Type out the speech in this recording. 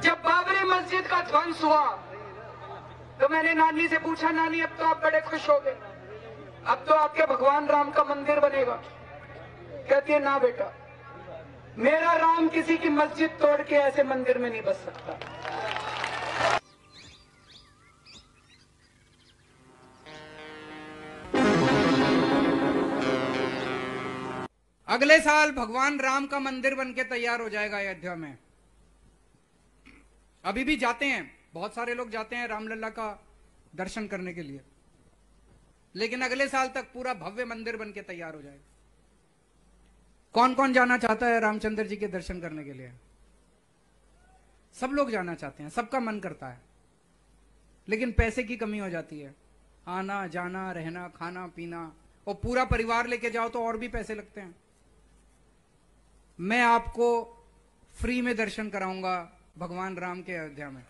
जब बाबरी मस्जिद का ध्वंस हुआ तो मैंने नानी से पूछा, नानी, अब तो आप बड़े खुश हो गए। अब तो आपके भगवान राम का मंदिर बनेगा। कहती है, ना बेटा, मेरा राम किसी की मस्जिद तोड़ के ऐसे मंदिर में नहीं बस सकता। अगले साल भगवान राम का मंदिर बन के तैयार हो जाएगा अयोध्या में। अभी भी जाते हैं, बहुत सारे लोग जाते हैं रामलला का दर्शन करने के लिए। लेकिन अगले साल तक पूरा भव्य मंदिर बन के तैयार हो जाएगा। कौन कौन जाना चाहता है रामचंद्र जी के दर्शन करने के लिए? सब लोग जाना चाहते हैं, सबका मन करता है। लेकिन पैसे की कमी हो जाती है। आना, जाना, रहना, खाना, पीना, और पूरा परिवार लेके जाओ तो और भी पैसे लगते हैं। मैं आपको फ्री में दर्शन कराऊँगा भगवान राम के अयोध्या में।